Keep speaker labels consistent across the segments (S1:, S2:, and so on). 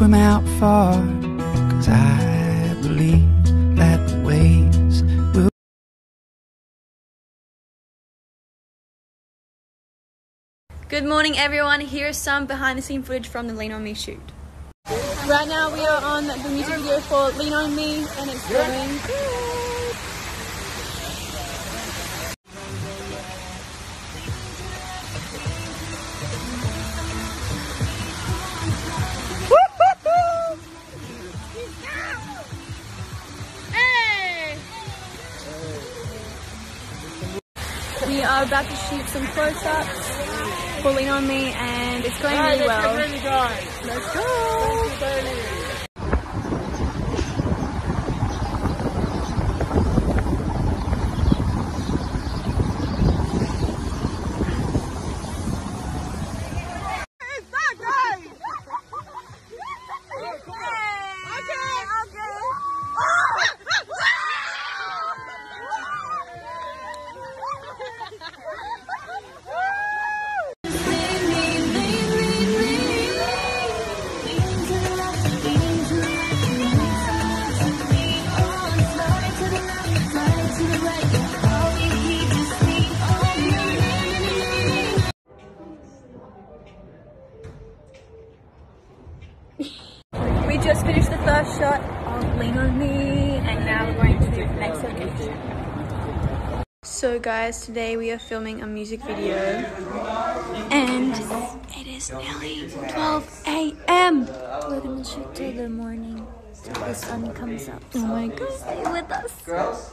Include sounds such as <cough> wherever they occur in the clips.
S1: swim out far. Cause I believe that the waves will.
S2: Good morning, everyone. Here's some behind the scene footage from the Lean On Me shoot.
S3: Right now we are on the music video for Lean On Me and it's going We are about to shoot some close-ups Lean On Me and it's going really well. Let's go! We just finished the first shot of Lean On Me and now we're going to the next location. So guys, today we are filming a music video and it is nearly 12 a.m.
S4: We're gonna shoot till the morning till the sun comes up.
S3: Oh my god.
S4: Stay with us.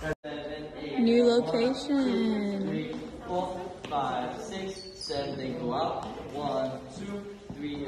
S3: New location.
S5: four, five, six, seven, eight, go up. One, two, three.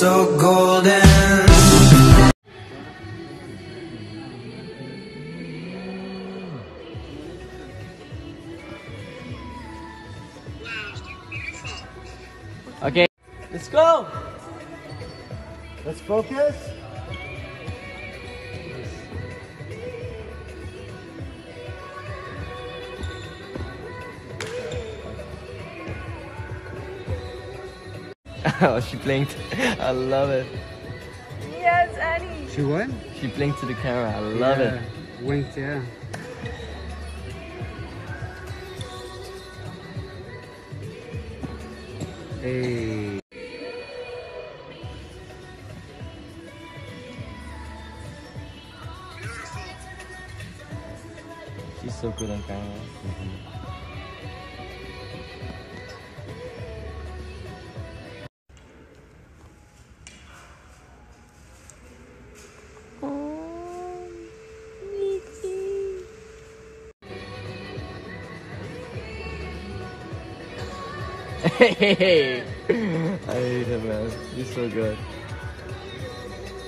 S1: So golden.
S5: Okay, let's go.
S6: Let's focus.
S5: Oh, <laughs> she blinked. I love it.
S2: Yes, Annie.
S6: She what?
S5: She blinked to the camera. I love
S6: yeah.
S5: it.
S6: Winked, yeah. Hey.
S5: She's so good on camera. Hey, I <laughs> hate him, man. He's so good.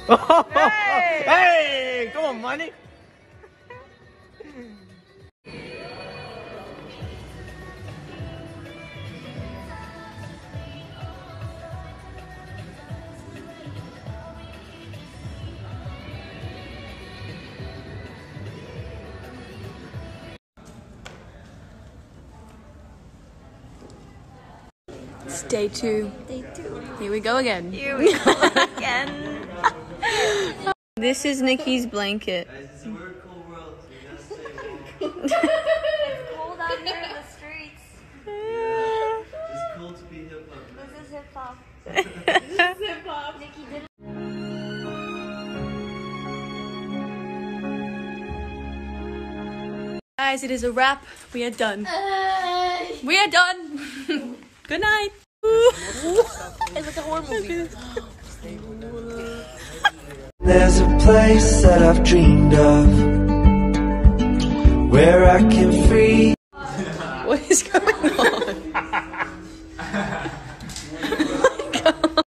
S5: <laughs> Hey, hey come on, money.
S3: It's day two.
S4: Day two.
S3: Here we go again.
S2: Here we go again. <laughs> this is Nikki's blanket.
S5: It's a weird, cool world. So
S4: Cold out here in the streets.
S5: It's cool to be hip hop.
S4: This is hip hop. this is hip hop. Nikki did
S3: Guys, it is a wrap. We are done. We are done. <laughs> Good night
S4: it's like a horror movie.
S1: There's a place that I've dreamed of where I can free. <laughs>
S3: What is going on? <laughs>
S6: oh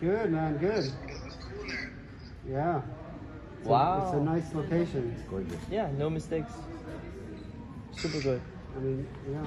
S6: good man, good. Yeah. It's
S5: wow.
S6: A, it's a nice location. It's gorgeous.
S5: Yeah, no mistakes. Super good.
S6: I mean, yeah.